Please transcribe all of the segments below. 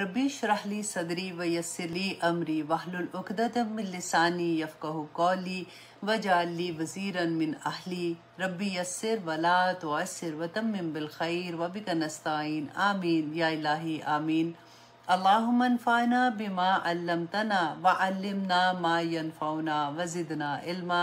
रबी शरहली सदरी व यसरली अमरी, वाहलुल उक़दतम मिन लिसानी यफ़क़हु कौली, वजाली वज़ीरन मिन अहली। रबी यस्सिर वला तुअस्सिर व तम्मिम बिल खैर व बिका नस्ताईन। आमीन, या इलाही, आमीन। अल्लाहुम्मा अनफ़अना बिमा अल्लमतना व अल्लिमना मा यनफ़उना व ज़िदना इल्मा।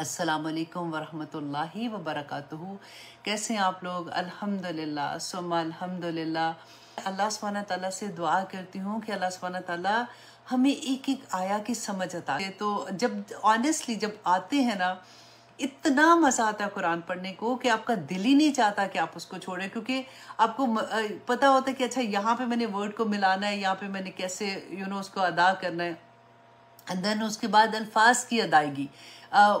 अस्सलाम वरहमतुल्लाहि व बरकातुहू कैसे हैं आप लोग? अल्हम्दुलिल्लाह। सुम्मा अल्हम्दुलिल्लाह। अल्लाह सुब्हानहू तआला से दुआ करती हूँ कि अल्लाह सुब्हानहू तआला हमें एक एक आया की समझ आता है तो जब ऑनेस्टली जब आते हैं ना, इतना मज़ा आता है कुरान पढ़ने को कि आपका दिल ही नहीं चाहता कि आप उसको छोड़ें, क्योंकि आपको पता होता है कि अच्छा यहाँ पे मैंने वर्ड को मिलाना है, यहाँ पे मैंने कैसे यू नो उसको अदा करना है। एंड देन उसके बाद अल्फाज की अदायगी।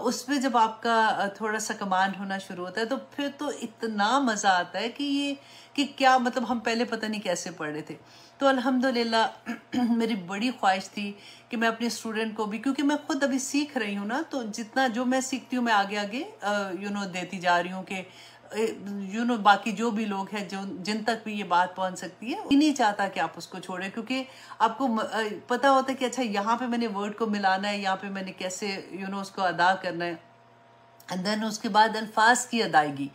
उस पर जब आपका थोड़ा सा कमांड होना शुरू होता है तो फिर तो इतना मज़ा आता है कि ये, कि क्या मतलब हम पहले पता नहीं कैसे पढ़ रहे थे। तो अल्हम्दुलिल्लाह, मेरी बड़ी ख्वाहिश थी कि मैं अपने स्टूडेंट को भी, क्योंकि मैं खुद अभी सीख रही हूँ ना तो जितना जो मैं सीखती हूँ, मैं आगे आगे यू नो देती जा रही हूँ कि यू नो बाकी जो भी लोग हैं जो जिन तक भी ये बात पहुँच सकती है नहीं चाहता कि आप उसको छोड़ें क्योंकि आपको पता होता है कि अच्छा यहाँ पे मैंने वर्ड को मिलाना है यहाँ पे मैंने कैसे यू you नो know, उसको अदा करना है। देन उसके बाद अल्फाज की अदायगी।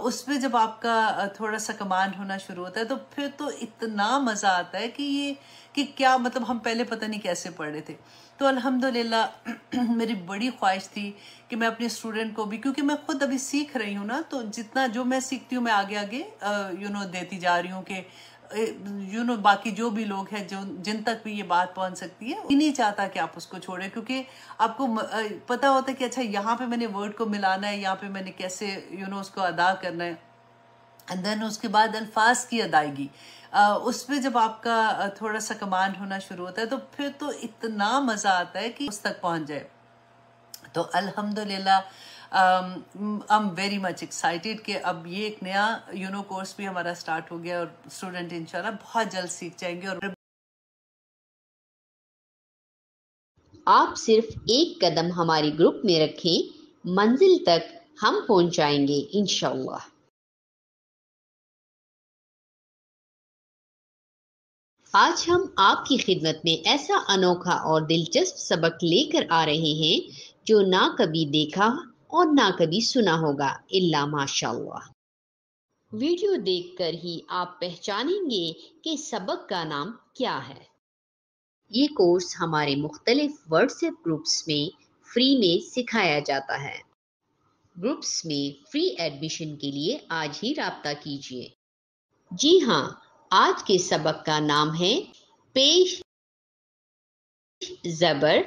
उस पर जब आपका थोड़ा सा कमांड होना शुरू होता है तो फिर तो इतना मज़ा आता है कि ये, कि क्या मतलब हम पहले पता नहीं कैसे पढ़ रहे थे। तो अल्हम्दुलिल्लाह, मेरी बड़ी ख्वाहिश थी कि मैं अपने स्टूडेंट को भी, क्योंकि मैं खुद अभी सीख रही हूँ ना तो जितना जो मैं सीखती हूँ, मैं आगे आगे यू नो देती जा रही हूँ कि यू नो बाकी जो भी लोग हैं जो जिन तक भी ये बात पहुँच सकती है नहीं चाहता कि आप उसको छोड़ें क्योंकि आपको पता होता है कि अच्छा यहाँ पे मैंने वर्ड को मिलाना है यहाँ पे मैंने कैसे यू you नो know, उसको अदा करना है। एंड देन उसके बाद अल्फाज की अदायगी। उस पर जब आपका थोड़ा सा कमांड होना शुरू होता है तो फिर तो इतना मज़ा आता है कि उस तक पहुँच जाए। तो अल्हम्दुलिल्लाह I am very much excited कि अब ये एक नया यूनो कोर्स भी हमारा स्टार्ट हो गया और स्टूडेंट इंशाल्लाह बहुत जल्द सीख जाएँगे और आप सिर्फ़ एक कदम हमारे ग्रुप में रखें, मंजिल तक हम पहुंचाएँगे, इंशाल्लाह। आज हम आपकी खिदमत में ऐसा अनोखा और दिलचस्प सबक लेकर आ रहे हैं, जो ना कभी देखा और ना कभी सुना होगा इल्ला माशाल्लाह। वीडियो देखकर ही आप पहचानेंगे कि सबक का नाम क्या है। ये कोर्स हमारे मुख्तलिफ़ व्हाट्सएप ग्रुप्स में फ्री में सिखाया जाता है। ग्रुप्स में फ्री एडमिशन के लिए आज ही रब्ता कीजिए। जी हाँ आज के सबक का नाम है पेश जबर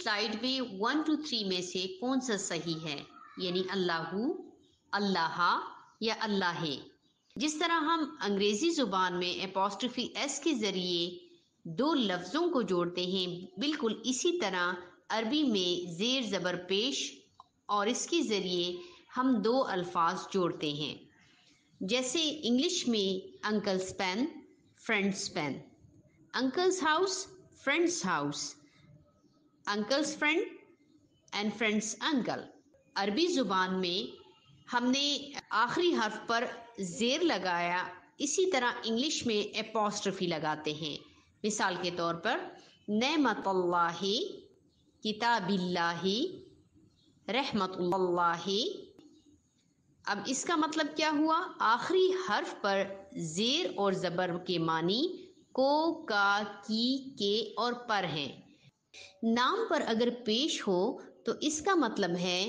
स्लाइड में वन टू थ्री में से कौन सा सही है? यानी अल्लाह अल्लाह या अल्लाह। जिस तरह हम अंग्रेज़ी ज़ुबान में अपोस्ट्रफी एस के ज़रिए दो लफ्ज़ों को जोड़ते हैं, बिल्कुल इसी तरह अरबी में जेर ज़बर पेश और इसके ज़रिए हम दो अल्फाज जोड़ते हैं। जैसे इंग्लिश में uncles pen friends pen uncles house friends house uncles friend and friends uncle. अरबी ज़ुबान में हमने आखिरी हर्फ पर ज़ेर लगाया। इसी तरह इंग्लिश में एपोस्ट्रफी लगाते हैं। मिसाल के तौर पर, नमतल्लाही, किताबिल्लाही, रहमतुल्लाही। अब इसका मतलब क्या हुआ? आखिरी हर्फ पर जेर और ज़बर के मानी को, का, की, के और पर हैं। नाम पर अगर पेश हो तो इसका मतलब है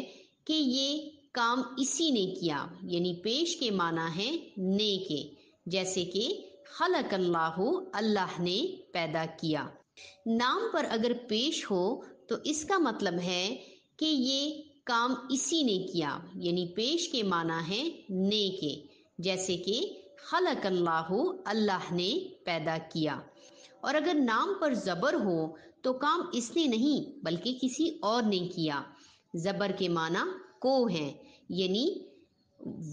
कि ये काम इसी ने किया, यानी पेश के माना है ने के, जैसे कि खलक अल्लाह अल्लाह ने पैदा किया। नाम पर अगर पेश हो तो इसका मतलब है कि ये काम इसी ने किया, यानी पेश के माना है ने के, जैसे कि खलक अल्लाह अल्लाह ने पैदा किया। और अगर नाम पर ज़बर हो तो काम इसने नहीं, बल्कि किसी और ने किया। ज़बर के माना, को है, यानी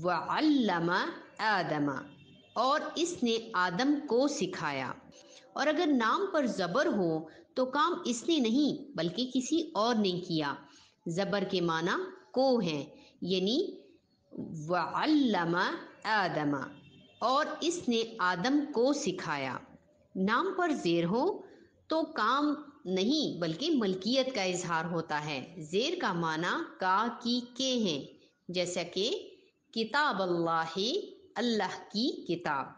वल्लमा आदमा, और इसने आदम को सिखाया। और अगर नाम पर ज़बर हो तो काम इसने नहीं, बल्कि किसी और ने किया। ज़बर के माना, को है, यानी वल्लमा आदमा, और इसने आदम को सिखाया। नाम पर जेर हो तो काम नहीं, बल्कि मलकियत का इजहार होता है। जेर का माना का की के हैं। जैसा कि किताब अल्लाह अल्लाह की किताब।